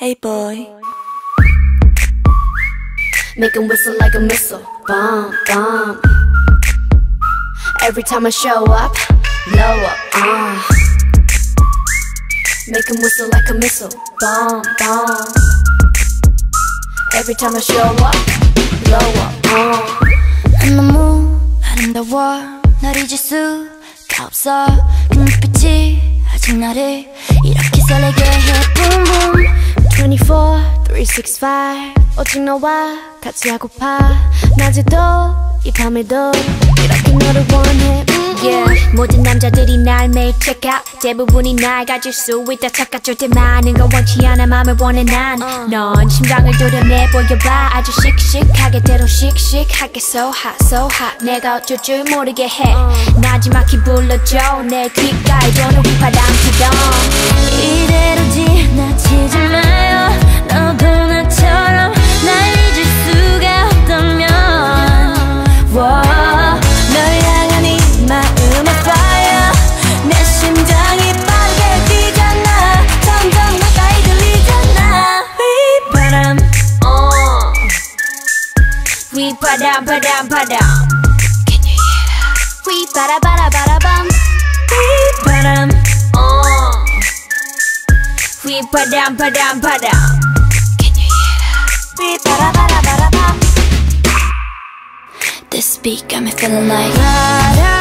Hey boy. Make 'em whistle like a missile. Bomb, bomb. Every time I show up, blow up. Uh. Make 'em whistle like a missile. Bomb, bomb. Every time I show up, blow up. Uh. 너무 아름다워 널 잊을 수가 없어 그 눈빛이 아직 나를 이렇게 설레게 해 Boom boom 24, 365 오직 너와 같이 하고파. 낮에도 이 밤에도 이렇게 너를 원해. 음. Yeah, 모든 남자들이 날 매일 check out. 대부분이 날 가질 수 있다. 착각할 때 많은 건 원치 않아. 맘을 원해 난넌 심장을 도려내 보여봐. 아주 씩씩하게 때로 씩씩하게 so hot so hot. 내가 어쩔 줄 모르게 해. 나지막히 불러줘. 내 귓가에 도는 휘파람처럼 이대로 지나치지 We pa da pa padam padam padam. Can you hear that? We ba ba da ba da bum. We padam. Oh. Uh. We pa da pa padam padam padam. Can you hear that? We ba da ba da ba da bum. This beat got me feeling like. Da, da.